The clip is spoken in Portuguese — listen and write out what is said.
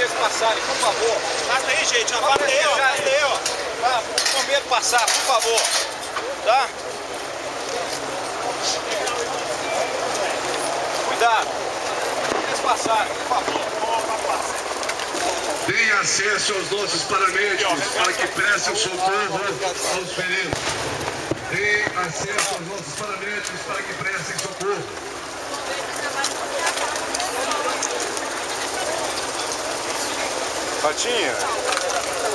eles passarem, por favor. Afasta aí, gente. Pode Afasta aí, ó. aí, ó. Tá? O bombeiro passar, por favor. Tá? Cuidado. Eles passarem, por favor. Deem acesso aos nossos paramédicos para que prestem socorro aos feridos. Deem acesso aos nossos paramédicos para que prestem socorro. Patinha.